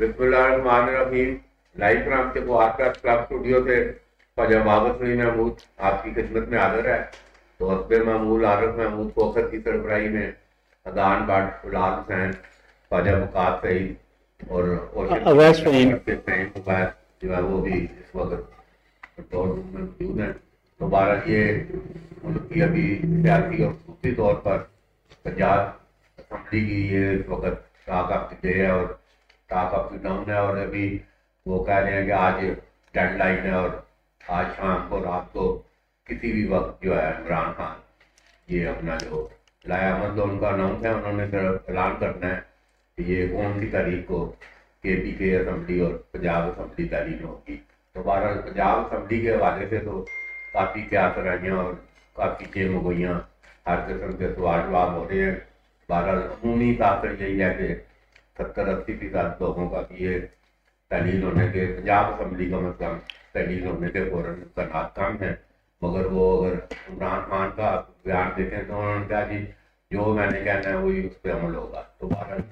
बिस्मिल्लाहिर्रहमानिर्रहीम live from के आपका क्लब स्टूडियो से ख्वाजा बाबत महमूद। आपकी खिदमत में हाजिर है। तो हसब महमूल आरफ महमूद कोखर की सरबराही में अदान बाट गुलाल हुसैन ख्वाजा मुकात सईद और जो है वो भी इस वक्त दौर में मौजूद हैं। दोबारा ये मुल्क की अभी सियासी और सूसी तौर पर पंजाब असम्बली की ये इस वक्त अप है और टाक अप डाउन है और अभी वो कह रहे हैं कि आज डेडलाइन है और आज शाम को रात को किसी भी वक्त जो है इमरान खान, ये अपना जो लाया अहमद उनका अनाउंस है, उन्होंने ऐलान करना है कि ये कौन सी तारीख को के पी के असम्बली और पंजाब असम्बली तालीम होगी। तो बहरहाल पंजाब असम्बली के हवाले से तो काफ़ी क्या कराइयाँ और काफ़ी चेम मुगैयाँ, हर किस्म के सवाल जवाब हो रहे हैं। बहरहाल अमूमी ताकत यही है कि सत्तर अस्सी फ़ीसद लोगों का कि ये तहलील होने के पंजाब असम्बली का मतलब तहलील होने के फ़ौरन इम्कान कम है। मगर वो अगर इमरान खान का बयान देखें तो उन्होंने कहा जी जो मैंने कहना है वही उस पर अमल होगा। तो बहरहाल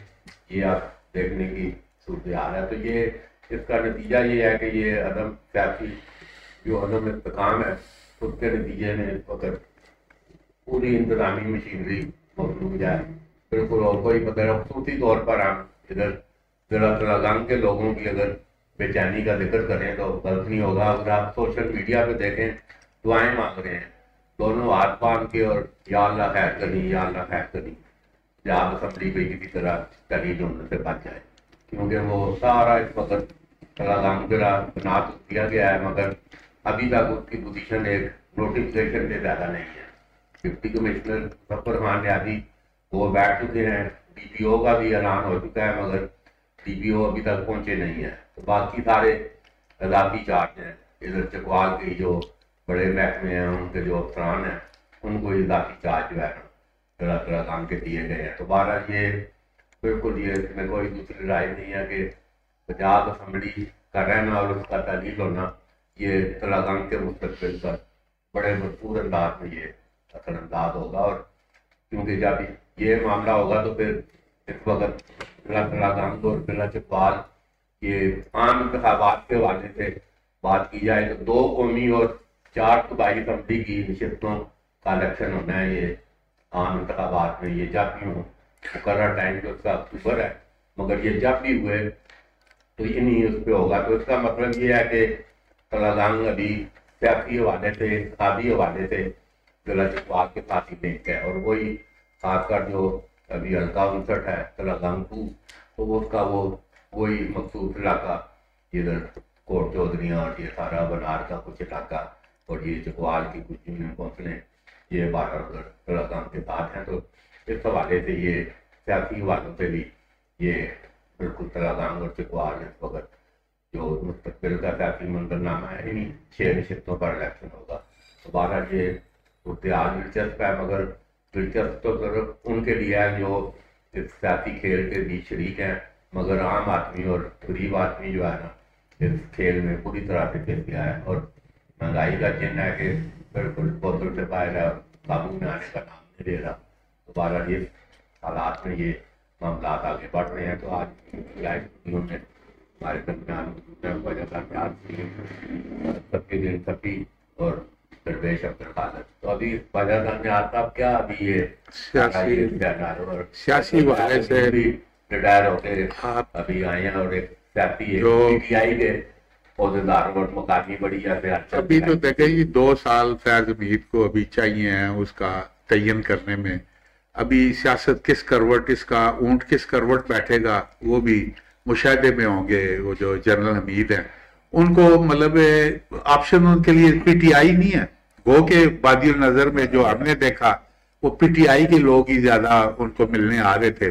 ये आप देखने की सूरत हाल है। तो ये इसका नतीजा ये है कि ये अदम सियासी जो अदम इंतकाम है उसके नतीजे में इस वक्त पूरी इंतजामी मशीनरी मौजूद है, बिल्कुल और कोई मतलब खसूसी तौर पर हम इधर जरागंग के लोगों की अगर बेचैनी का ज़िक्र करें तो गलत नहीं होगा। अगर आप सोशल मीडिया पे देखें, दुआएँ मांग रहे हैं। दोनों हाथ बाँध के और या अल्लाह खैर करी, या अल्लाह खैर करी। या असम्बली पे किसी तरह तलील होने से बच जाए। क्योंकि वो सारा इस वक्त अलहमदिल्ला बना तो दिया गया है, मगर अभी तक उसकी पोजीशन एक नोटिफिकेशन से ज़्यादा नहीं है। डिप्टी कमिश्नर मुजफ्फर खान न्याजी वो बैठ चुके हैं। डीपीओ का भी ऐलान हो चुका है, मगर डीपीओ अभी तक पहुँचे नहीं है। तो बाकी सारे अजाफी चार्ज हैं, इधर चकवाल के जो बड़े महकमे हैं, उनके जो अफसरान हैं, उनको इजाफी चार्ज जो है तरह तरह काम के दिए गए हैं। तो बारह ये बिल्कुल ये इसमें कोई दूसरी राय नहीं है कि पंजाब असम्बली का रहना और उसका तहलील होना, ये तलागंग के मुस्तबिल पर बड़े भरपूर अंदाज में ये असरअंदाज होगा। और क्योंकि जब ये मामला होगा तो फिर इस वक्त तलागंग और जिला चौपाल ये आम इंतबात के हवाले से बात की जाए तो दो कौमी और चार सूबाई असम्बली की नशस्तों का इलेक्शन होना है ये आम इंतबात में। ये जब भी हों मुकर टाइम जो उसका अक्टूबर है, मगर ये जब भी हुए तो इन्हीं उस पर होगा। तो इसका मतलब ये है कि तलाजंग अभी सियासी हवाले से इंतबी हवाले से चकवाल के साथ ही लिंक है और वही खासकर जो अभी हल्का उनसठ है टू तो उसका वो, वही मखसूस इलाका इधर कोट चौधरियाँ और ये सारा बनार का कुछ इलाका, और ये चकवाल की कुछ यूनियन कौंसलें ये बारह तलाजंग के साथ हैं तो इस हवाले से ये सियासी हवालों से भी ये बिल्कुल तलागांग और चकवाल इस वक्त जो मुस्तबिल का सियासी मंजरनामा है, इन्हीं छः नशस्तों पर इलेक्शन होगा। तो बारह ये सूरत दिलचस्प है, मगर दिलचस्प तो सिर्फ़ उनके लिए है, जो इस सियासी खेल के बीच शरीक हैं, मगर आम आदमी और गरीब आदमी जो है ना, इस खेल में पूरी तरह से फिर गया है और महँगाई का चिन्ह है कि बिल्कुल बोतल से बाहर काबू में आने का नाम नहीं दे रहा। दोबारा ये हालात में ये मामला आगे बढ़ रहे हैं तो आज उन्होंने हमारे दरमियान सबके दिन सफी और अब्दुल खालद तो अभी वजह दरमियान साहब क्या अभी ये सियासी सियासी वाले से रिटायर होके अभी आए हैं और एक सियासी पीटीआई के पौधेदार और मुकामी बड़ी है अभी तो देखे जी दो साल फैज मीर को अभी चाहिए हैं उसका तयन करने में। अभी सियासत किस करवट इसका ऊँट किस करवट बैठेगा वो भी मुशाहे में होंगे वो जो जनरल हमीद हैं। उनको मतलब ऑप्शन उनके लिए पीटीआई नहीं है। वो के बादी नज़र में जो हमने देखा वो पीटीआई के लोग ही ज़्यादा उनको मिलने आ रहे थे।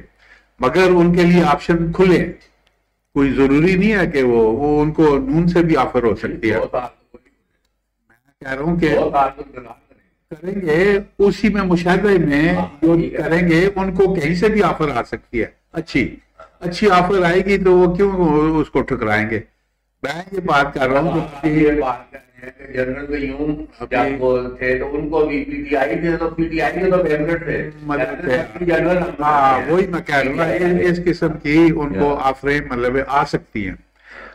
मगर उनके लिए ऑप्शन खुले। कोई ज़रूरी नहीं है कि वो वो उनको नून से भी ऑफ़र हो सकती है। मैं कह रहा हूँ कि करेंगे उसी में मुशाहे में हाँ, जो करेंगे उनको कहीं से भी ऑफ़र आ सकती है। अच्छी अच्छी ऑफ़र आएगी तो वो क्यों उसको ठुकराएँगे? मैं ये बात कर रहा हूँ। जनरल वो थे तो उनको भी पीटीआई थे तो पीटीआई के तो फेवरेट थे मतलब जनरल हाँ वही मैं कह रहा हूँ इस किस्म की उनको. आफरें मतलब आ सकती हैं।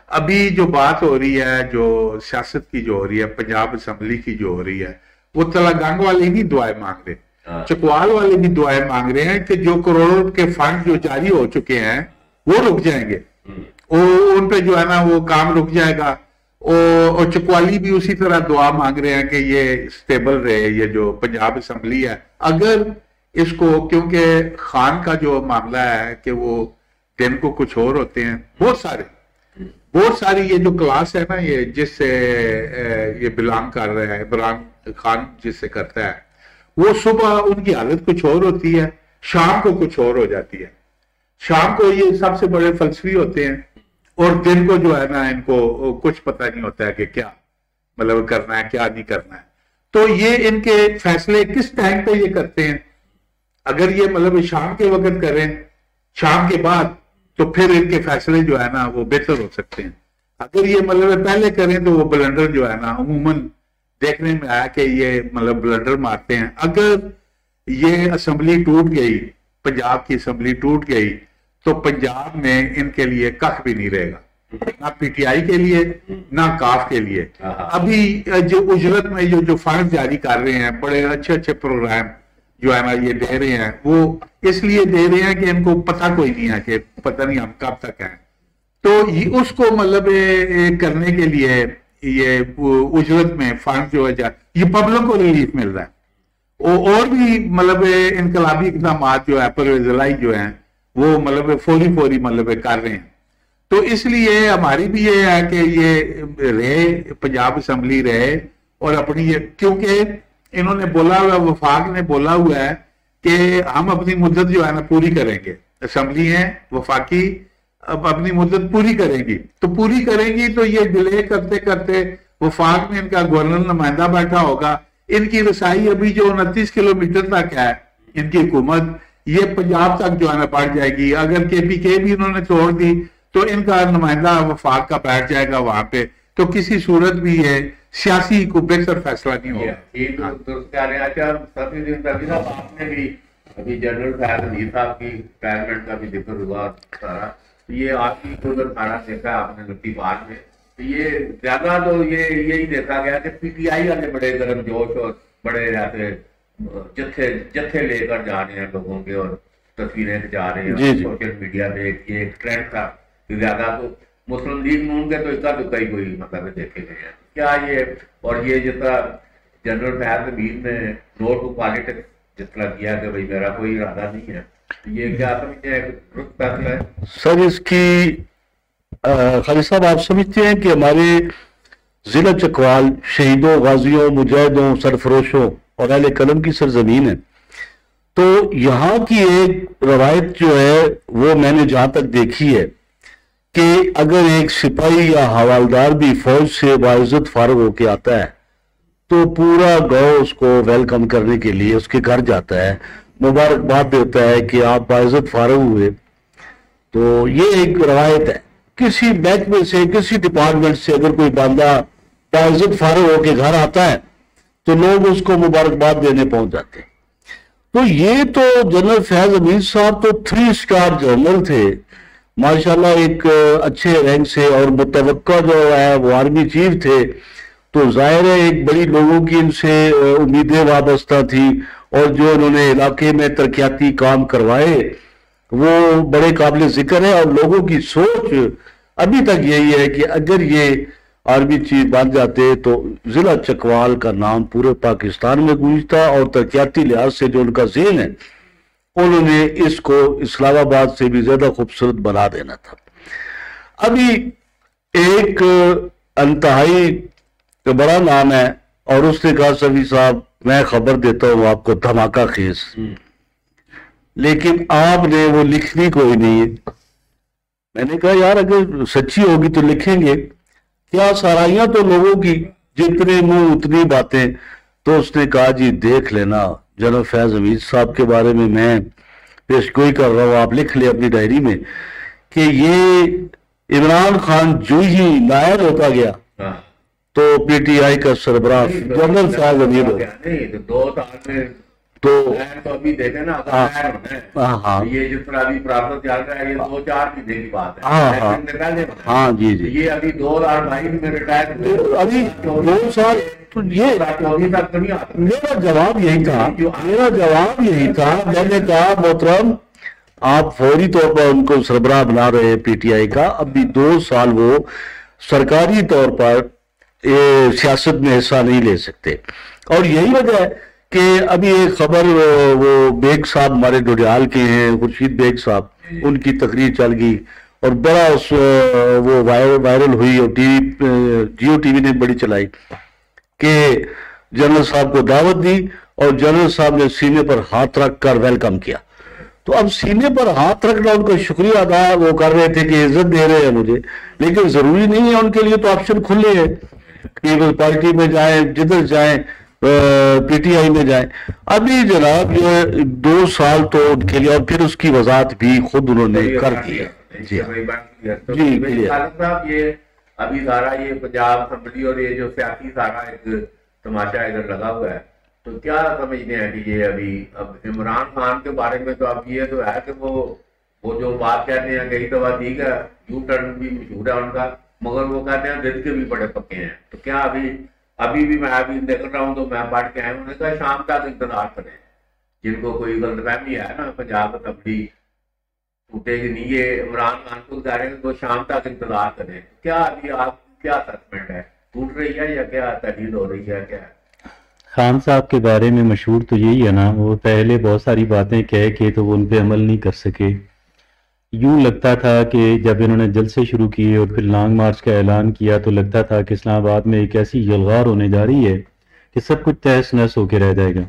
अभी जो बात हो रही है जो सियासत की जो हो रही है पंजाब असम्बली की जो हो रही है वो तलागंग वाले नहीं दुआएँ मांग रहे हाँ। चकवाल वाले भी दुआएँ मांग रहे हैं कि जो करोड़ों के फंड जो जारी हो चुके हैं वो रुक जाएँगे। हम्म, वो उन पे जो है ना वो काम रुक जाएगा। और चकवाली भी उसी तरह दुआ मांग रहे हैं कि ये स्टेबल रहे, ये जो पंजाब असम्बली है। अगर इसको, क्योंकि खान का जो मामला है कि वो दिन को कुछ और होते हैं, बहुत सारे, बहुत सारी ये जो क्लास है ना, ये जिससे ये बिलोंग कर रहे हैं इमरान खान जिससे करता है, वो सुबह उनकी हालत कुछ और होती है, शाम को कुछ और हो जाती है। शाम को ये सबसे बड़े फलसफी होते हैं और दिन को जो है ना, इनको कुछ पता नहीं होता है कि क्या मतलब करना है, क्या नहीं करना है। तो ये इनके फैसले किस टाइम पे ये करते हैं? अगर ये मतलब शाम के वक्त करें, शाम के बाद तो फिर इनके फैसले जो है ना, वो बेहतर हो सकते हैं। अगर ये मतलब पहले करें तो वो ब्लंडर जो है ना, अमूमन देखने में आया कि ये मतलब ब्लंडर मारते हैं। अगर ये असम्बली टूट गई, पंजाब की असम्बली टूट गई तो पंजाब में इनके लिए कख भी नहीं रहेगा। ना पीटीआई के लिए ना काफ के लिए। हाँ। अभी जो उजरत में जो जो फंड जारी कर रहे हैं बड़े अच्छे अच्छे प्रोग्राम जो है ना ये दे रहे हैं वो इसलिए दे रहे हैं कि इनको पता कोई नहीं है कि पता नहीं हम कब तक हैं। तो ये उसको मतलब करने के लिए ये उजरत में फंड जो है ये पब्लिक को रिलीफ मिल रहा है। और भी मतलब इनकलाबी इकदाम जो है परवेजलाई जो है वो मतलब फौरी फौरी मतलब कर रहे हैं। तो इसलिए हमारी भी ये है कि ये रहे, पंजाब असम्बली रहे और अपनी ये, क्योंकि इन्होंने बोला हुआ, वफाक ने बोला हुआ है कि हम अपनी मुद्दत जो है ना पूरी करेंगे। असम्बली है, वफाकी, अब अपनी मुद्दत पूरी करेंगी। तो पूरी करेंगी तो ये डिले करते करते वफाक में इनका गवर्नर नुमाइंदा बैठा होगा। इनकी रसाई अभी जो उनतीस किलोमीटर तक है, इनकी हुकूमत ये पंजाब तक जो है ना बढ़ जाएगी। अगर के पी के भी इन्होंने छोड़ दी तो इनका नुमाइंदा वफाक का बैठ जाएगा वहाँ पे। तो किसी सूरत भी ये सियासी को बेहतर फैसला नहीं होगा। ये तो अच्छा आपने भी अभी जनरल की रिटायरमेंट का भी ज़िक्र हुआ सारा। तो ये आपकी उधर सारा देखा आपने बात में। तो ये ज़्यादा तो ये यही देखा गया कि पीटीआई वाले बड़े गर्म जोश और बड़े जत्थे जत्थे लेकर जा रहे हैं लोगों के और तस्वीरें खिंचा रहे हैं। जी, जी। सोशल मीडिया पे एक ये एक ट्रेंड था ज़्यादा तो मुस्लिम लीग नून के तो इसका तो कई कोई मतलब देखे गए हैं। क्या ये और ये तरह जनरल फैज अमीर ने नो टू पॉलिटिक्स जिस तरह किया कि भाई मेरा कोई इरादा नहीं है तो ये क्या समझते हैं एक दुरुस्त फैसला है? सर इसकी खालिद साहब आप समझते हैं कि हमारे जिला चकवाल शहीदों गाजियों मुजाहिदों सरफरोशों और अहले कलम की सरजमीन है। तो यहाँ की एक रवायत जो है, वो मैंने जहाँ तक देखी है कि अगर एक सिपाही या हवालदार भी फौज से बाइज्जत फारग होके आता है तो पूरा गाँव उसको वेलकम करने के लिए उसके घर जाता है। मुबारकबाद देता है कि आप बाइज्जत फारग हुए। तो ये एक रवायत है। किसी महकमे से, किसी डिपार्टमेंट से अगर कोई बंदा बाइज्जत फारग होके घर आता है तो लोग उसको मुबारकबाद देने पहुँच जाते तो ये तो जनरल फैज अमीर साहब तो थ्री स्टार जनरल थे। माशाल्लाह एक अच्छे रैंक से और मुतवक्का जो है, वो आर्मी चीफ थे। तो ज़ाहिर है एक बड़ी लोगों की इनसे उम्मीदें वाबस्ता थी और जो इन्होंने इलाके में तरक्याती काम करवाए, वो बड़े काबिल ज़िक्र है और लोगों की सोच अभी तक यही है कि अगर ये आर्मी चीफ बन जाते तो जिला चकवाल का नाम पूरे पाकिस्तान में गूंजता और तरक्याती लिहाज से जो उनका जेन है उन्होंने इसको इस्लामाबाद से भी ज़्यादा खूबसूरत बना देना था। अभी एक अंतहाई बड़ा नाम है और उसने कहा सभी साहब मैं खबर देता हूँ आपको धमाका खेस। लेकिन आपने वो लिखनी कोई नहीं है। मैंने कहा यार अगर सच्ची होगी तो लिखेंगे। क्या साराइयाँ तो लोगों की जितने मुँह उतनी बातें। तो उसने कहा जी देख लेना। जनरल फैज हमीद साहब के बारे में मैं पेश गोई कर रहा हूँ। आप लिख ले अपनी डायरी में कि ये इमरान खान जो ही नायर होता गया हाँ। तो पीटीआई का सरबराह जनरल फयाज अमीर हो नहीं तो तो तो अभी देखे ना हाँ। है हाँ हाँ। ये तरह अभी प्राप्त चल रहा है ये दो चार महीने की बात है। हाँ, हाँ। है। जी जी। ये अभी दो हज़ार बाईस में रिटायर हुए। तो अभी दो साल तो ये तो मेरा जवाब यही था मेरा जवाब यही था। मैंने कहा मोहतरम आप फौरी तौर पर उनको सरबराह बना रहे हैं पीटीआई का। अभी दो साल वो सरकारी तौर पर सियासत में हिस्सा नहीं ले सकते। और यही वजह है कि अभी एक खबर, वो बेग साहब हमारे डोडियाल के हैं, खुर्शीद बेग साहब, उनकी तकरीर चल गई और बड़ा उस वो वायरल वायरल हुई और टीवी जियो टीवी ने बड़ी चलाई कि जनरल साहब को दावत दी और जनरल साहब ने सीने पर हाथ रख कर वेलकम किया। तो अब सीने पर हाथ रखना उनका शुक्रिया अदा वो कर रहे थे कि इज़्ज़त दे रहे हैं मुझे, लेकिन ज़रूरी नहीं है उनके लिए तो ऑप्शन खुले हैं। पीपल्स पार्टी में जाए, जिधर जाए पीटीआई में जाए। अभी जनाब ये दो साल तो उनके लिए और फिर उसकी वजाहत भी खुद उन्होंने कर दी है। जी हाँ। जी जी, जी साहब ये अभी सारा ये पंजाब असेंबली और ये जो सियासी सारा एक तमाशा इधर लगा हुआ है। तो क्या समझते हैं कि ये अभी अब इमरान खान के बारे में तो अब ये तो है कि वो वो जो बात कहते हैं कई दफ़ा ठीक है यू टर्न भी मशहूर है उनका मगर वो कहते हैं दिल के भी बड़े पक्के हैं। तो क्या अभी अभी भी मैं अभी देख रहा हूँ तो मैं पढ़ के आया उन्होंने कहा, शाम तक इंतज़ार करें। जिनको कोई गलतफहमी है ना, पंजाब असेंबली टूटेगी नहीं। ये इमरान खान को कह रहे हैं तो शाम तक इंतज़ार करें। क्या अभी आप, क्या असेसमेंट है? टूट रही है या क्या तहरीर हो रही है, क्या? खान साहब के बारे में मशहूर तो यही है ना, वो पहले बहुत सारी बातें कह के तो वो उन पे अमल नहीं कर सके। यूँ लगता था कि जब इन्होंने जलसे शुरू किए और फिर लॉन्ग मार्च का ऐलान किया तो लगता था कि इस्लामाबाद में एक ऐसी यलगार होने जा रही है कि सब कुछ तहस नहस होकर रह जाएगा।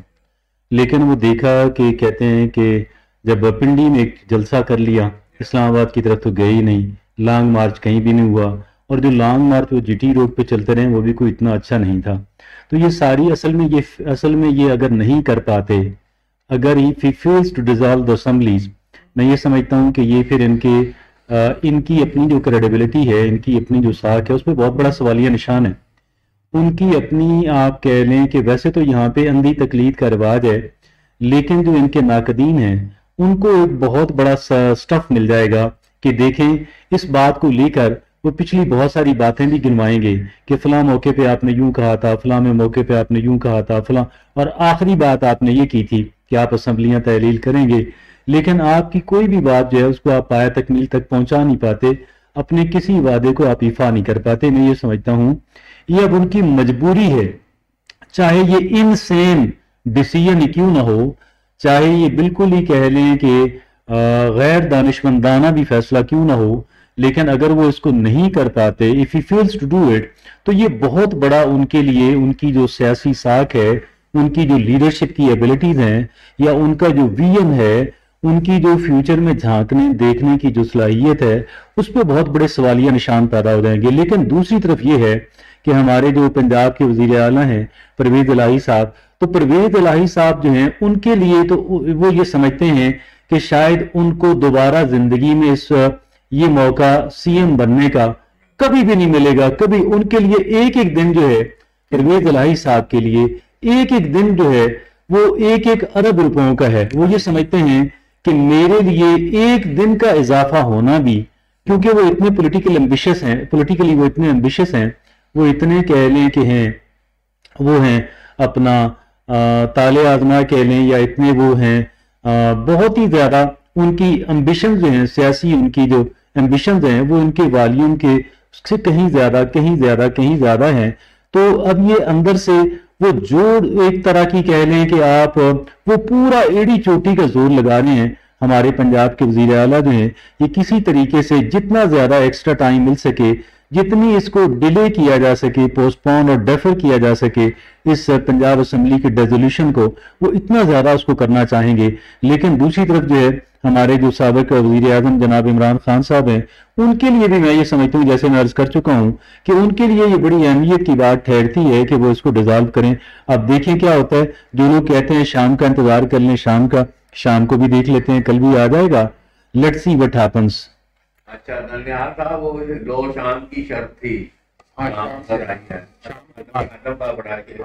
लेकिन वो देखा कि कहते हैं कि जब पिंडी में एक जलसा कर लिया, इस्लामाबाद की तरफ़ तो गए ही नहीं लॉन्ग मार्च कहीं भी नहीं हुआ, और जो लॉन्ग मार्च वो जीटी रोड पे चलते रहे, वो भी कोई इतना अच्छा नहीं था। तो ये सारी असल में ये, असल में ये अगर नहीं कर पाते, अगर he fails to dissolve the assemblies मैं ये समझता हूँ कि ये फिर इनके अ, इनकी अपनी जो क्रेडिबिलिटी है इनकी अपनी जो साख है उस पर बहुत बड़ा सवालिया निशान है। उनकी अपनी आप कह लें कि वैसे तो यहाँ पे अंधी तकलीद का रिवाज है लेकिन जो इनके नाकदीन हैं उनको एक बहुत बड़ा स्टफ़ मिल जाएगा कि देखें इस बात को लेकर वो पिछली बहुत सारी बातें भी गिनवाएँगे कि फला मौके पे आपने यूँ कहा था फलां में मौके पे आपने यूँ कहा था फला और आखिरी बात आपने ये की थी कि आप असम्बलियाँ तहलील करेंगे। लेकिन आपकी कोई भी बात जो है उसको आप पाया तकमील तक पहुँचा नहीं पाते, अपने किसी वादे को आप इफा नहीं कर पाते। मैं ये समझता हूँ, ये अब उनकी मजबूरी है। चाहे ये इनसेन डिसीज़न क्यों ना हो, चाहे ये बिल्कुल ही कह लें कि गैर दानिशमंदाना भी फैसला क्यों ना हो, लेकिन अगर वो इसको नहीं कर पाते if he fails to do it तो ये बहुत बड़ा उनके लिए, उनकी जो सियासी साख है, उनकी जो लीडरशिप की एबिलिटीज हैं, या उनका जो विजन है उनकी जो फ्यूचर में झांकने, देखने की जो सलाहियत है, उस पर बहुत बड़े सवालिया निशान पैदा हो जाएँगे। लेकिन दूसरी तरफ़ ये है कि हमारे जो पंजाब के वज़ीर आला हैं, परवेज इलाही साहब तो परवेज इलाही साहब जो हैं, उनके लिए तो वो ये समझते हैं कि शायद उनको दोबारा ज़िंदगी में इस, ये मौका सीएम बनने का कभी भी नहीं मिलेगा। कभी उनके लिए एक एक दिन जो है, परवेज इलाही साहब के लिए एक एक दिन जो है, वो एक एक अरब रुपयों का है। वो ये समझते हैं कि मेरे लिए एक दिन का इजाफा होना भी, क्योंकि वो इतने पोलिटिकल एम्बिशियस हैं पोलिटिकली वो इतने एम्बिशियस हैं, वो इतने कह लें कि हैं, वो हैं अपना ताले आजमा कह लें या इतने वो हैं बहुत ही ज़्यादा उनकी एम्बिशन जो हैं, सियासी उनकी जो एम्बिशन हैं, वो उनके वालियों के से कहीं ज़्यादा कहीं ज़्यादा कहीं ज़्यादा हैं। तो अब ये अंदर से वो जोड़ एक तरह की कह लें कि आप, वो पूरा एड़ी चोटी का ज़ोर लगा रहे हैं। हमारे पंजाब के वज़ीर आला जो हैं, ये किसी तरीके से जितना ज़्यादा एक्स्ट्रा टाइम मिल सके, जितनी इसको डिले किया जा सके पोस्टपोन और डेफर किया जा सके इस पंजाब असम्बली के रेजोल्यूशन को, वो इतना ज़्यादा उसको करना चाहेंगे। लेकिन दूसरी तरफ़ जो है हमारे जो सबक वज़ीर आज़म जनाब इमरान खान साहब हैं, उनके लिए भी मैं ये समझता हूँ, जैसे मैं अर्ज़ कर चुका हूँ, कि उनके लिए ये बड़ी अहमियत की बात ठहरती है कि वो इसको डिजॉल्व करें। अब देखें क्या होता है, जो लोग कहते हैं शाम का इंतज़ार कर लें शाम का, शाम को भी देख लेते हैं, कल भी आ जाएगा। लेट्स सी व्हाट हैपेंस अच्छा नलियाल साहब, वो दो शाम की शर्त थी।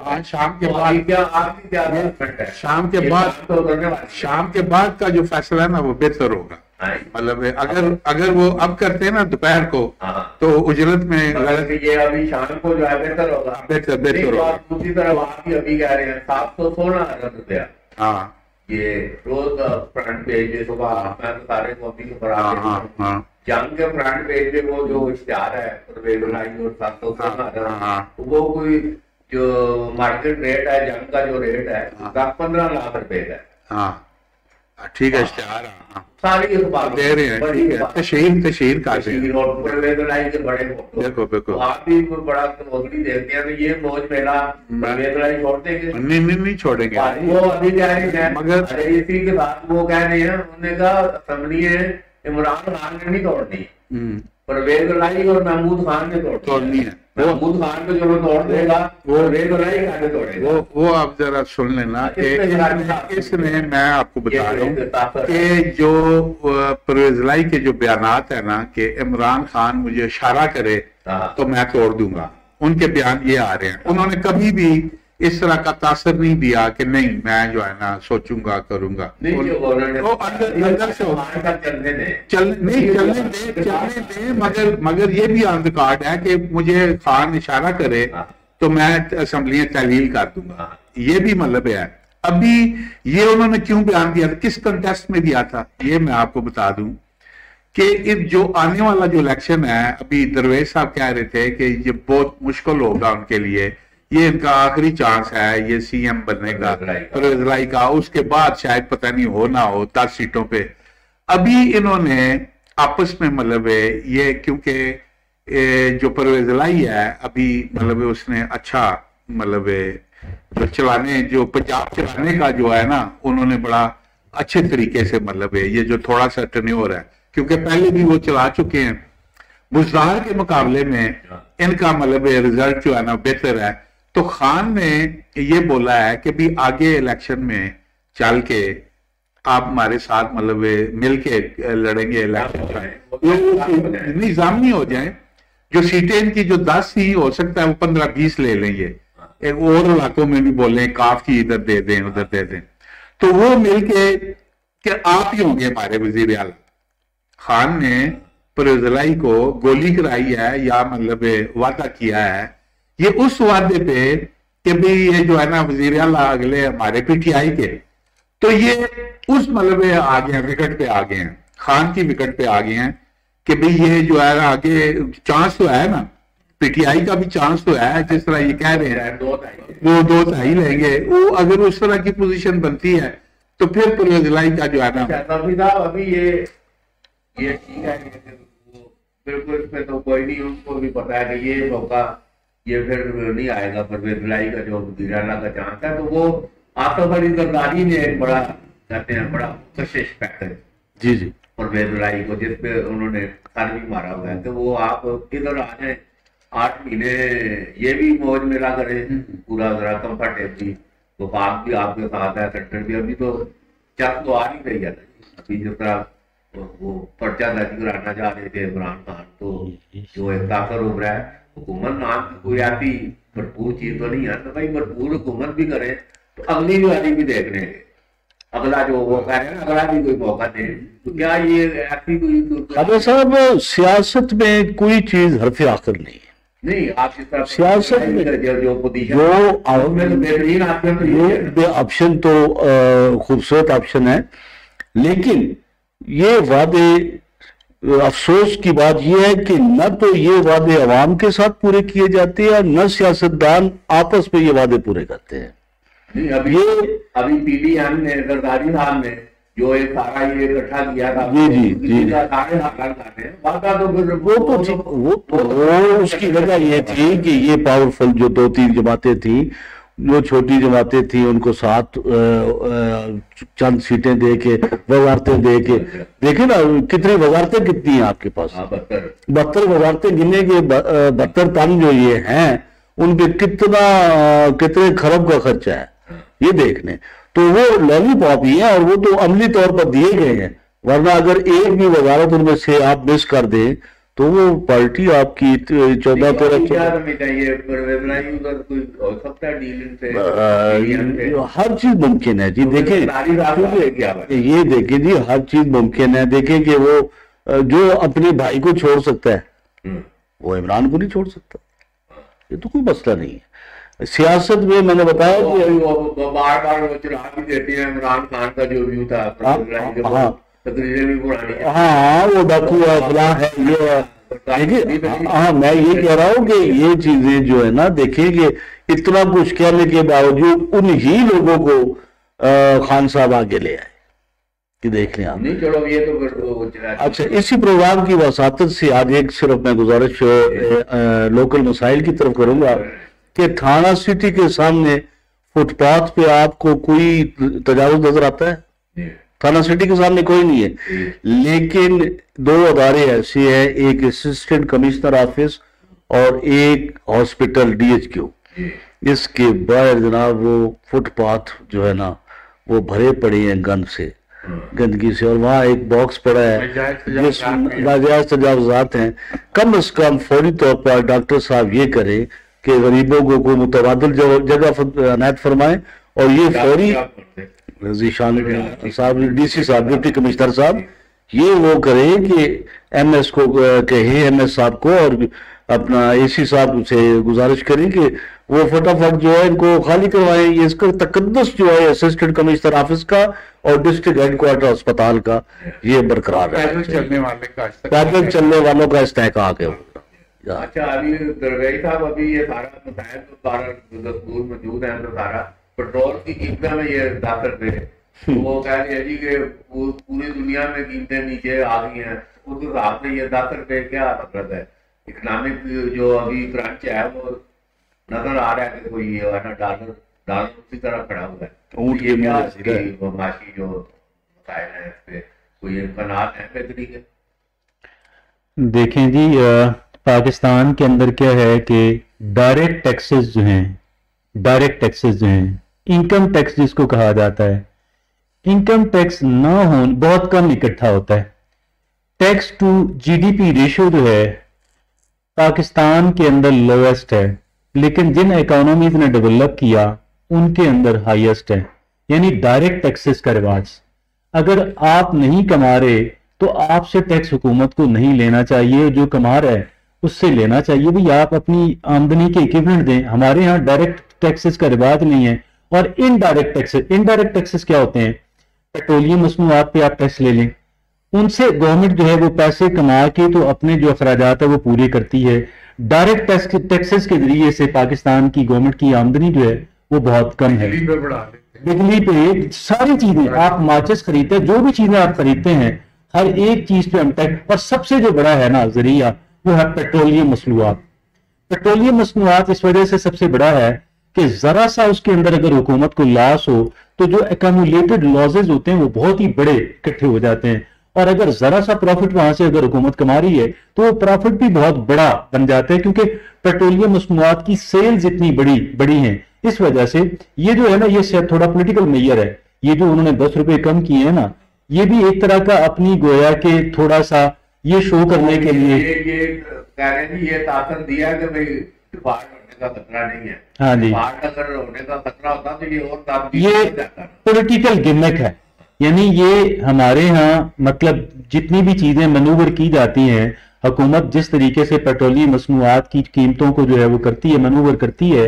हाँ, शाम के बाद। क्या आपकी क्या है शाम के बाद। शाम के बाद का जो फैसला है ना वो बेहतर होगा। हाँ, मतलब अगर अगर वो अब करते हैं ना दोपहर को हाँ। तो उजरत में गलत ये अभी शाम को जो है बेहतर होगा। बेहतर- बेहतर होगा। दूसरी तरफ़ आप भी अभी कह रहे हैं सात सौ सोलह अरब रुपया। हाँ। ये रोज फ्रंट पेज पे सुबह मैं तो सारे कॉपी के हाँ आते हाँ हैं हाँ जंग के फ्रंट पेज पे वो जो इश्तेहार है परवेज लाई और सात सौ। वो कोई जो मार्केट रेट है जंग का जो रेट है। दस पंद्रह लाख रुपए का है हाँ ठीक है इश्तेहार हाँ सारी अखबार दे रहे हैं ठीक है। तशहीर तशहीर और लाई के बड़े बिल्कुल बिल्कुल तो आप भी कोई बड़ा नौकरी देखते हैं तो ये मौज मेला मैं- परवेज लाई छोड़ देंगे। नहीं नहीं नहीं छोड़ेंगे। वो अभी कह रहे हैं मगर- इसी के साथ वो कह रहे हैं उन्होंने कहा असेंबली है इमरान खान ने नहीं तोड़नी। हम्म, परवेज लाई और महमूद खान ने तोड़ तोड़नी है। जो तोड़ देगा वो- वो वो आप जरा सुन लेना इसमें इसने- मैं आपको बता रहा हूँ कि जो परवेजलाई परवेज लाई के जो बयान है ना कि इमरान खान मुझे इशारा करे हाँ। तो मैं तोड़ दूँगा। उनके बयान ये आ रहे हैं। उन्होंने कभी भी इस तरह का तासर नहीं दिया कि नहीं मैं जो है ना सोचूँगा करूँगा। वो अंदर अंदर से चलने चल नहीं चलने दे चलने दे। मगर मगर ये भी ऑन रिकॉर्ड है कि मुझे खान इशारा करे हाँ। तो मैं असम्बलियाँ तहलील कर दूँगा। हाँ। ये भी मतलब है। अभी ये उन्होंने क्यों बयान दिया? था किस कंटेस्ट में दिया था? ये मैं आपको बता दूँ कि इस जो आने वाला जो इलेक्शन है अभी दरवेश साहब कह रहे थे कि ये बहुत मुश्किल होगा उनके लिए। ये इनका आखिरी चांस है ये सीएम बनने का। परवेज का। उसके बाद शायद पता नहीं हो ना हो दस सीटों पे। अभी इन्होंने आपस में मतलब ये क्योंकि जो परवेज लाई है अभी मतलब उसने अच्छा मतलब जो चलाने जो पंजाब चलाने का जो है ना उन्होंने बड़ा अच्छे तरीके से मतलब है ये जो थोड़ा सा टर्न्योर है। क्योंकि पहले भी वो चला चुके हैं। बुजदार के मुकाबले में इनका मतलब रिज़ल्ट जो है ना बेहतर है। तो खान ने ये बोला है कि भी आगे इलेक्शन में चल के आप हमारे साथ मतलब है, मिल के लड़ेंगे इलेक्शन निजामी हो जाए जो सीटें इनकी जो दस ही हो सकता है वो पंद्रह बीस ले लेंगे एक और इलाकों में भी बोले काफ की इधर दे दें उधर दे दें। तो वो मिलके कि आप ही होंगे हमारे वज़ीर आला खान ने परजलाई को गोली कराई है या मतलब वादा किया है ये उस वादे पे कि भाई ये जो है ना वज़ीर अगले हमारे पीटीआई के। तो ये उस मतलब आ गए हैं, विकेट पे आ गए हैं, खान की विकेट पे आ गए हैं कि भाई ये जो है ना आगे चांस तो है ना, पीटीआई का भी चांस तो है, जिस तरह ये कह रहे हैं, वो दो ढाई लेंगे वो अगर उस तरह की पोजीशन बनती है तो फिर परवेजलाई का जो है ना अभी ये ये ठीक है बिल्कुल इसमें तो कोई नहीं उनको भी पता है कि ये मौका ये फिर नहीं आएगा परवेज लाई का जो दिराना का चांस है तो वो आसफ अली जरदारी ने एक बड़ा कहते हैं बड़ा कशिश पैकेज जी जी। परवेज लाई को जिस पे उन्होंने सर भी मारा हुआ है कि वो आप इधर आ जाए? आठ महीने ये भी मौज मेला करें पूरा जरा कंफर्टेबली तो बाप भी आपके साथ है सेक्टर भी अभी तो चल तो आ नहीं रही है। अभी जिस तरह वो- वो पर्चा दर्ज कराना चाह रहे थे इमरान खान तो जो एक ताकत उभर है हुकूमत नाम की कोई ऐसी भरपूर चीज़ तो नहीं है तो भाई भरपूर हुकूमत भी करे तो अगली वाली भी देख लेंगे। अगला जो रहे हैं अगला भी कोई मौका दे। तो क्या ये ऐसी कोई तो- साहब सियासत में कोई चीज़ हरफ आखिर नहीं है। नहीं आप इस तरह सियासत में जो पोजीशन जो तो ऑप्शन तो है। ऑप्शन तो खूबसूरत ऑप्शन है। लेकिन ये वादे अफसोस की बात यह है कि न तो ये वादे अवाम के साथ पूरे किए जाते हैं और न सियासतदान आपस में ये वादे पूरे करते हैं नहीं अभी ये- अभी पीडीएम ने जरदारी साहब ने जो एक सारा ये इकट्ठा किया था जी, जी, जी। सारे वादा तो फिर वो तो वो तो वो उसकी वजह ये थी कि ये पावरफुल जो दो तीन जमातें थी जो छोटी जमातें थी उनको सात अ, चंद सीटें दे के वजारतें दे के। देखिए ना कितनी वजारतें कितनी हैं आपके पास। हाँ बहत्तर वजारतें गिनने के बहत्तर टन जो ये हैं उन पे कितना कितने खरब का खर्चा है ये देखने। तो वो लॉलीपॉप ही है और वो तो अमली तौर पर दिए गए हैं वरना अगर एक भी वजारत उनमें से आप मिस कर दें तो वो पार्टी आपकी चौदह तेरह? हर चीज़ मुमकिन है जी तो देखें? ये देखें जी हर चीज़ मुमकिन है देखें कि वो जो अपने भाई को छोड़ सकता है हम्म, वो इमरान को नहीं छोड़ सकता ये तो कोई मसला नहीं है सियासत में मैंने बताया वो- कि बार बार वो चुरा भी देते हैं इमरान खान का जो व्यू था हाँ। हैं। हाँ वो डाकू है फलां है ये हाँ। मैं ये कह रहा हूँ कि ये चीज़ें जो है ना देखिए कि इतना कुछ कहने के बावजूद उन ही लोगों को खान साहब आगे ले आए कि देख लें आप। नहीं चलो ये तो अच्छा इसी प्रोग्राम की वसात से आज एक सिर्फ़ मैं गुजारिश लोकल मसाइल की तरफ़ करूँगा कि थाना सिटी के सामने फुटपाथ पे आपको कोई तजावज नज़र आता है? थाना सिटी के सामने कोई नहीं है। लेकिन दो अदारे ऐसे हैं एक असिस्टेंट कमिश्नर ऑफ़िस और एक हॉस्पिटल डीएचक्यू इसके बाहर जनाब वो फुटपाथ जो है ना वो भरे पड़े हैं गंद से। गंदगी से और वहाँ एक बॉक्स पड़ा है। नाजायज तजावुजात हैं। नाजायज तजावजात हैं। कम अज कम फौरी तौर पर डॉक्टर साहब ये करें कि गरीबों को कोई मुतबादल जगह अनायत फरमाएँ और ये फौरी? जीशान साहब डीसी साहब डिप्टी कमिश्नर साहब ये वो करें कि एमएस को कहे एमएस साहब को और अपना एसी साहब से गुजारिश करें कि वो फटाफट जो है इनको खाली करवाएँ। ये इसका तकदस जो है असिस्टेंट कमिश्नर ऑफ़िस का और डिस्ट्रिक्ट हेडक्वार्टर अस्पताल का ये बरकरार है। पैदल चलने वालों का इस्तेकाक है अच्छा अभी दरवेई साहब अभी ये सारा मसाइल तो सारा मौजूद है तो सारा पेट्रोल की कीमतें में ये दाखिल थे तो वो कह रहे हैं जी कि पूरी दुनिया में कीमतें नीचे आ गई हैं उस हिसाब से ये दस रुपए क्या मतलब है? इकोनॉमिक जो अभी क्रंच है वो नज़र आ रहा है कि कोई ये है ना डॉलर डॉलर उसी तरह खड़ा हुआ है। ऊँट ये क्या में माशी जो मसाइल है इस पे कोई इम्कान है बेहतरी के। देखें जी पाकिस्तान के अंदर क्या है कि डायरेक्ट टैक्सेस जो हैं डायरेक्ट टैक्सेस जो हैं इनकम टैक्स जिसको कहा जाता है। इनकम टैक्स ना हो, बहुत कम इकट्ठा होता है। टैक्स टू जीडीपी रेशियो जो है, पाकिस्तान के अंदर लोएस्ट है। लेकिन जिन इकोनॉमीज ने डेवलप किया, उनके अंदर हाईएस्ट है। यानी डायरेक्ट टैक्सेस का रिवाज। अगर आप नहीं कमा रहे तो आपसे टैक्स हुकूमत को नहीं लेना चाहिए। जो कमा रहा है, उससे लेना चाहिए। भाई, आप अपनी आमदनी के इक्विपमेंट दें। हमारे यहाँ डायरेक्ट टैक्सेस का रिवाज नहीं है। और इनडायरेक्ट टैक्सेस इनडायरेक्ट टैक्सेस क्या होते हैं? पेट्रोलियम मसनूआत पे आप टैक्स ले लें? उनसे गवर्नमेंट जो है वो पैसे कमा के तो अपने जो अखराज है वो पूरे करती है। डायरेक्ट टैक्सेस के ज़रिए से पाकिस्तान की गवर्नमेंट की आमदनी जो है वो बहुत कम है। बिजली पे सारी चीज़ें आप माचिस खरीदते हैं जो भी चीज़ें आप खरीदते हैं हर एक चीज़ पे हम टैक्स और सबसे जो बड़ा है ना ज़रिया वो है पेट्रोलियम मसनूआत। पेट्रोलियम मसनूआत इस वजह से सबसे बड़ा है कि जरा सा उसके अंदर अगर हुकूमत को लॉस हो तो जो एकमुलेटेड लॉसेज होते हैं, वो बहुत ही बड़े इकट्ठे हो जाते हैं। और अगर जरा सा प्रॉफिट वहाँ से अगर हुकूमत कमा रही है तो वो प्रॉफिट भी बहुत बड़ा बन जाता है, क्योंकि पेट्रोलियम मसनूआत की सेल्स इतनी बड़ी बड़ी हैं। इस वजह से ये जो है ना, ये शायद थोड़ा पोलिटिकल मेयर है। ये जो उन्होंने दस रुपए कम किए हैं ना, ये भी एक तरह का अपनी गोया के थोड़ा सा ये शो करने के लिए ये ये ये ताकत दिया कि भाई का खतरा नहीं है। हाँ जी। अगर होने का खतरा होता तो ये और ताकत ये पॉलिटिकल गिमिक है। यानी ये हमारे यहाँ मतलब जितनी भी चीज़ें मनूवर की जाती हैं हुकूमत जिस तरीके से पेट्रोलियम मसनूआत की कीमतों को जो है वो करती है मनूवर करती है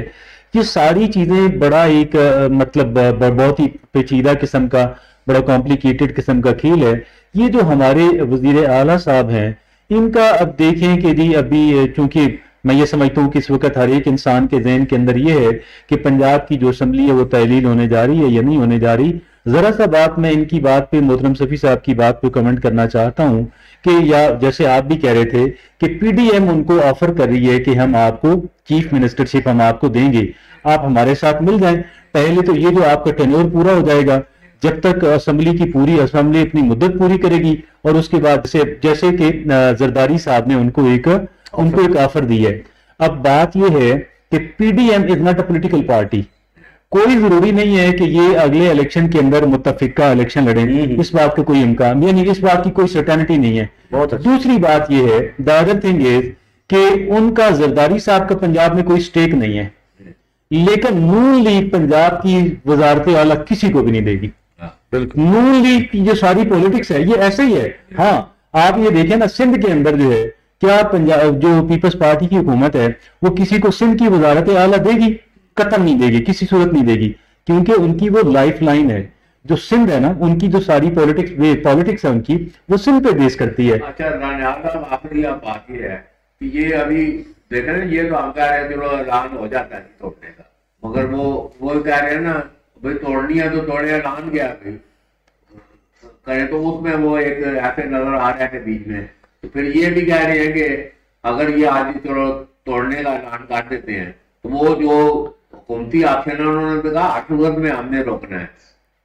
ये सारी चीज़ें बड़ा एक मतलब बहुत ही पेचीदा किस्म का बड़ा कॉम्प्लिकेटेड किस्म का खेल है। ये जो हमारे वज़ीर आला साहब हैं इनका अब देखें कि जी अभी चूँकि मैं ये समझता हूँ कि इस वक्त हर एक इंसान के जहन के अंदर ये है कि पंजाब की जो असम्बली है, वो तहलील होने जा रही है या नहीं होने जा रही। जरा सा बात मैं इनकी बात पे, मोहतरम सफी साहब की बात पे कमेंट करना चाहता हूँ कि या जैसे आप भी कह रहे थे कि पीडीएम उनको ऑफ़र कर रही है कि हम आपको चीफ मिनिस्टरशिप हम आपको देंगे। आप हमारे साथ मिल जाए। पहले तो ये जो आपका टेन्योर पूरा हो जाएगा, जब तक असम्बली की पूरी असम्बली अपनी मुद्दत पूरी करेगी और उसके बाद जैसे कि जरदारी साहब ने उनको एक उनको एक ऑफ़र दी है। अब बात यह है कि PDM is not a political party कोई ज़रूरी नहीं है कि ये अगले इलेक्शन के अंदर मुतफिका इलेक्शन लड़े। इस बात का कोई इम्कान यानी इस बात की कोई सर्टेनिटी नहीं है। बहुत अच्छा। दूसरी बात यह है द अदर थिंग इज़ कि उनका जरदारी साहब का पंजाब में कोई स्टेक नहीं है। लेकिन नून लीग पंजाब की वजारत आला किसी को भी नहीं देगी। हाँ, नून लीग की जो सारी पॉलिटिक्स है ये ऐसे ही है। हाँ आप ये देखें ना सिंध के अंदर जो है क्या पंजाब, जो पीपल्स पार्टी की हुकूमत है, वो किसी को सिंध की वजारत आला देगी कतम नहीं देगी, किसी सूरत नहीं देगी? क्योंकि उनकी वो लाइफ लाइन है, जो सिंध है ना, उनकी जो सारी पॉलिटिक्स पॉलिटिक्स है उनकी, वो सिंध पे बेस करती है। अच्छा आखिरी बात ये है कि ये अभी देख रहे ये तो रहे हैं चलो ऐलान हो जाता है तोड़ने का। मगर वो वो कह रहे हैं ना, भाई तोड़नी है तो तोड़े, ऐलान क्या भाई तो उसमें वो एक ऐसे नज़र आ रहे थे बीच में। तो फिर ये भी कह रहे हैं कि अगर ये आदि चलो तोड़ने का ऐलान कर देते हैं तो वो जो हुकूमती ऑप्शन है उन्होंने तो कहा आठ में हमने रोकना है।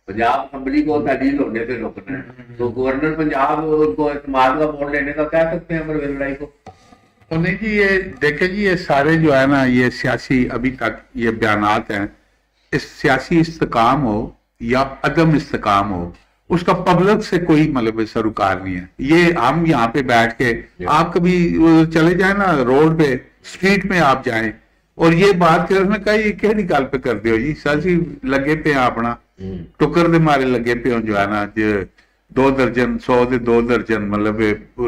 पंजाब असम्बली को तहलील होने से रोकना है। तो गवर्नर पंजाब उनको इस्तेमाल का वोट लेने का कह सकते हैं परवेज लड़ाई को। और नहीं जी ये देखे जी ये सारे जो है ना ये सियासी अभी तक ये बयान हैं इस सियासी इस्तेकाम हो या अदम इस्तेकाम हो उसका पब्लिक से कोई मतलब सरोकार नहीं है। ये हम यहाँ पे बैठ के आप कभी चले जाए ना रोड पे स्ट्रीट में आप जाए और ये बात कर उसने कहा ये गल पे कर दियो। जी सासी लगे पे हैं अपना। टुकर दे मारे लगे पे हो जो है ना जो दो दर्जन सौ दे दो दर्जन मतलब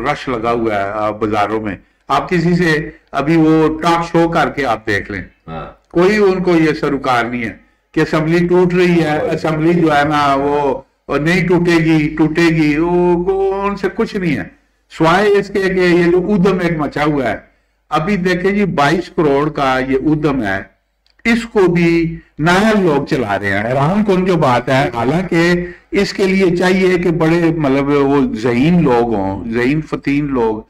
रश लगा हुआ है आ, बाजारों में। आप किसी से अभी वो टॉक शो करके आप देख लें। हाँ। कोई उनको ये सरोकार नहीं है कि असेंबली टूट रही है असेंबली जो है ना वो वो नहीं टूटेगी टूटेगी वो, वो उनसे कुछ नहीं है। स्वाय इसके कि ये जो उद्यम एक मचा हुआ है। अभी देखें जी 22 करोड़ का ये उद्यम है। इसको भी नायल लोग चला रहे हैं। हैरान कौन जो बात है? हालाँकि इसके लिए चाहिए कि बड़े मतलब वो जहीन लोग हों जहीन फतीन लोग।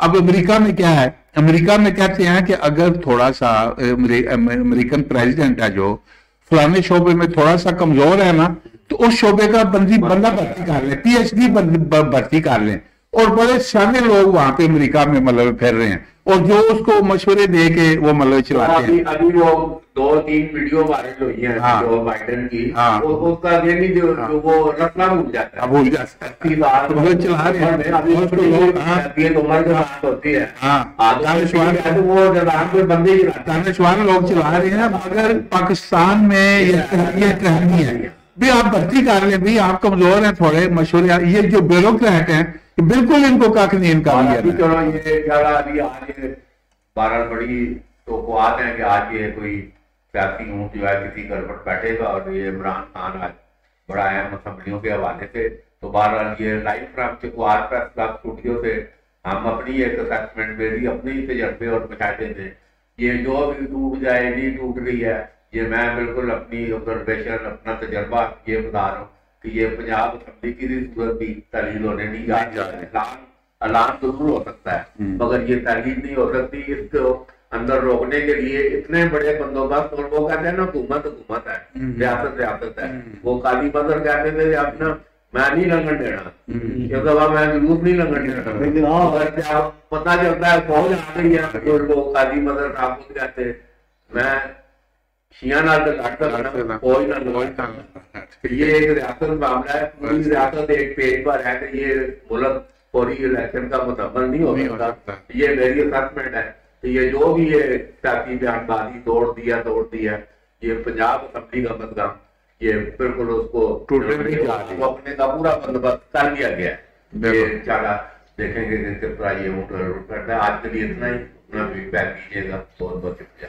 अब अमेरिका में क्या है? अमेरिका में कहते हैं कि अगर थोड़ा सा अमेरि- अमे- अमेरिकन प्रेसिडेंट है जो फलाने शोबे में थोड़ा सा कमज़ोर है ना तो उस शोबे का बंदी बंदा भर्ती कर ले पीएचडी भर्ती कर लें। और बड़े सारे लोग वहाँ पे अमेरिका में मतलब फिर रहे हैं। और जो उसको मशवरे दे के वो मतलब चलाते हैं। अभी वो दो तीन वीडियो वायरल हुई है हाँ। जो बाइडेन की। हाँ। वो उसका ये नहीं जो जो वो रखना भूल जाता है। भूल जा सकते अस्सी साल तो वो चला रहे हैं। अभी उसको तो लोग- हाँ। ये तो उम्र के साथ होती है। हाँ। है तो वो जबान पे बंदे ही है। लोग चला रहे हैं मगर पाकिस्तान में ये नहीं है। भी आप भर्ती कर लें भी आप कमज़ोर हैं थोड़े मशहूर ये जो ब्यूरोक्रेट हैं बिल्कुल इनको कख नहीं इनका है चलो ये अभी आज बारह बड़ी तो बात है कि आज ये कोई सियासी ऊँट जो है किसी गड़बड़ बैठेगा और ये इमरान खान आज बड़ा अहम असम्बलियों के हवाले से तो बहरहाल ये live from press club studio से हम अपनी एक असेसमेंट मेरी अपनी तजर्बे और में ये जो भी टूट जाए नहीं टूट रही है ये मैं बिल्कुल अपनी ऑब्जर्वेशन अपना तजर्बा ये बता रहा हूँ कि ये पंजाब असम्बली की सूरत भी तहलील होने नहीं जा रही ऐलान ज़रूर हो सकता है हम्म। मगर ये तहलील नहीं हो सकती इसको अंदर रोकने के लिए इतने बड़े बंदोबस्त और वो कहते हैं ना हुकूमत हुकूमत है हम्म। रियासत रियासत है हम्म। वो काली बदर कहते थे अपना मैं नहीं लंघन देना क्योंकि वह मैं जुलूस नहीं लंघन देना हाँ। अगर पता चलता है फौज आ गई है तो लोग काली बदर ठाकुर कहते हैं मैं शिया नाल तो लड़ता रहना फौज ये एक रियासत मामला है पूरी रियासत एक पेज पर है कि ये मुल्क पूरी इलेक्शन का मुतमल नहीं हो सकता। ये मेरी असेसमेंट है तो ये जो भी ये सियासी बयानबाजी तोड़ दिया तोड़ दिया ये पंजाब असम्बली का मतदान ये बिल्कुल उसको टूटने नहीं जा रही। अपने का पूरा बंदोबस्त कर लिया गया ये। चला देखेंगे कि किस तरह ये ऊँट करता है आज के लिए इतना ही अपना फीडबैक दीजिएगा बहुत बहुत शुक्रिया